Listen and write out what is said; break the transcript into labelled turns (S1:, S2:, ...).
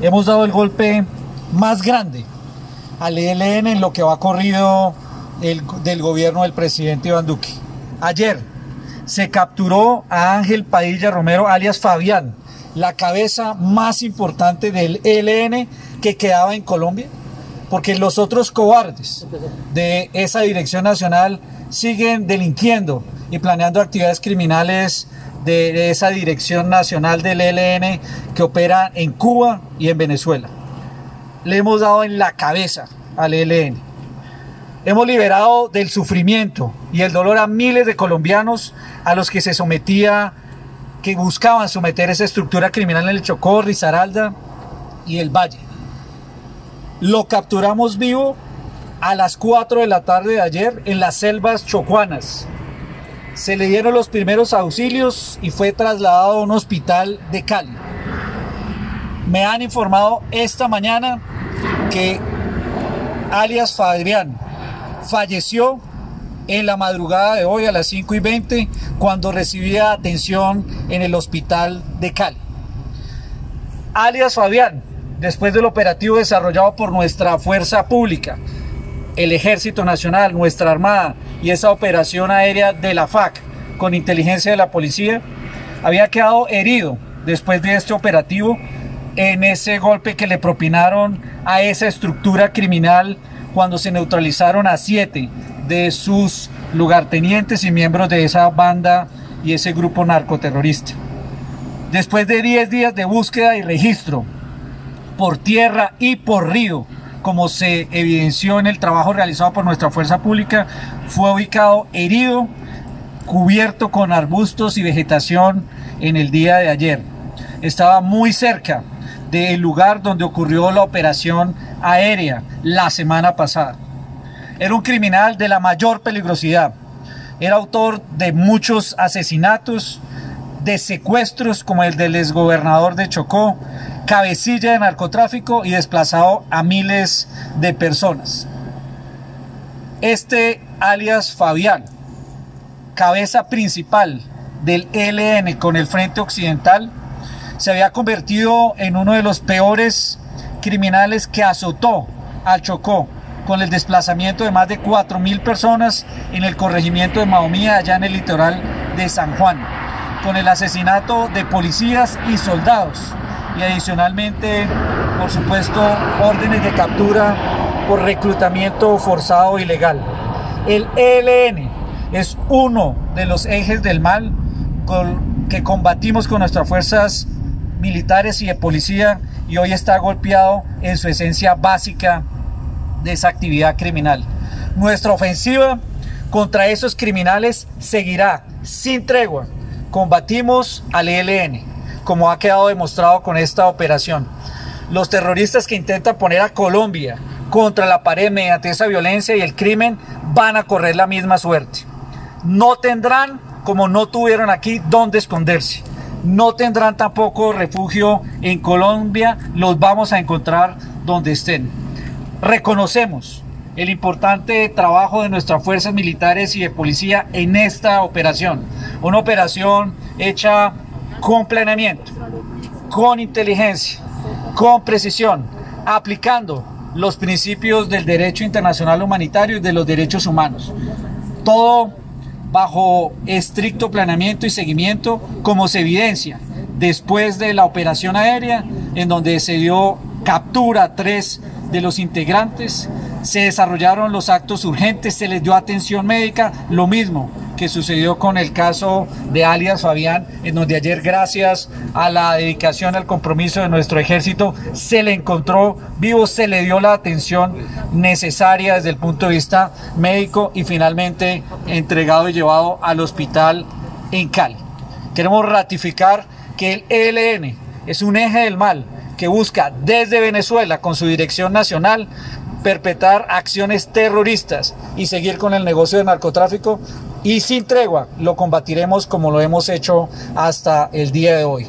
S1: hemos dado el golpe más grande al ELN en lo que va corrido el, del gobierno del presidente Iván Duque. Ayer se capturó a Ángel Padilla Romero, alias Fabián, la cabeza más importante del ELN que quedaba en Colombia, porque los otros cobardes de esa dirección nacional siguen delinquiendo y planeando actividades criminales de esa dirección nacional del ELN que opera en Cuba y en Venezuela. Le hemos dado en la cabeza al ELN. Hemos liberado del sufrimiento y el dolor a miles de colombianos a los que se sometía, que buscaban someter esa estructura criminal en el Chocó, Risaralda y el Valle. Lo capturamos vivo a las 4 de la tarde de ayer en las selvas chocuanas. Se le dieron los primeros auxilios y fue trasladado a un hospital de Cali. Me han informado esta mañana que alias Fabián falleció en la madrugada de hoy a las 5 y 20 cuando recibía atención en el hospital de Cali. Alias Fabián, después del operativo desarrollado por nuestra fuerza pública, el Ejército Nacional, nuestra Armada y esa operación aérea de la FAC con inteligencia de la policía, había quedado herido después de este operativo en ese golpe que le propinaron a esa estructura criminal cuando se neutralizaron a siete de sus lugartenientes y miembros de esa banda y ese grupo narcoterrorista. Después de 10 días de búsqueda y registro por tierra y por río, como se evidenció en el trabajo realizado por nuestra fuerza pública, fue ubicado herido, cubierto con arbustos y vegetación en el día de ayer. Estaba muy cerca del lugar donde ocurrió la operación aérea la semana pasada. Era un criminal de la mayor peligrosidad. Era autor de muchos asesinatos, de secuestros como el del exgobernador de Chocó, cabecilla de narcotráfico y desplazado a miles de personas. Este alias Fabián, cabeza principal del ELN con el Frente Occidental, se había convertido en uno de los peores criminales que azotó al Chocó con el desplazamiento de más de 4.000 personas en el corregimiento de Mahomía, allá en el litoral de San Juan, con el asesinato de policías y soldados y adicionalmente, por supuesto, órdenes de captura por reclutamiento forzado ilegal. El ELN es uno de los ejes del mal que combatimos con nuestras fuerzas militares y de policía y hoy está golpeado en su esencia básica de esa actividad criminal. Nuestra ofensiva contra esos criminales seguirá sin tregua. Combatimos al ELN, como ha quedado demostrado con esta operación. Los terroristas que intentan poner a Colombia contra la pared mediante esa violencia y el crimen van a correr la misma suerte. No tendrán, como no tuvieron aquí, dónde esconderse no tendrán tampoco refugio en Colombia, los vamos a encontrar donde estén. Reconocemos el importante trabajo de nuestras fuerzas militares y de policía en esta operación. Una operación hecha con planeamiento, con inteligencia, con precisión, aplicando los principios del derecho internacional humanitario y de los derechos humanos. Todo bajo estricto planeamiento y seguimiento, como se evidencia después de la operación aérea, en donde se dio captura a tres de los integrantes, se desarrollaron los actos urgentes, se les dio atención médica, lo mismo que sucedió con el caso de alias Fabián, en donde ayer gracias a la dedicación, al compromiso de nuestro ejército, se le encontró vivo, se le dio la atención necesaria desde el punto de vista médico y finalmente entregado y llevado al hospital en Cali. Queremos ratificar que el ELN es un eje del mal que busca desde Venezuela con su dirección nacional perpetrar acciones terroristas y seguir con el negocio de narcotráfico y sin tregua lo combatiremos como lo hemos hecho hasta el día de hoy.